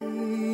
Música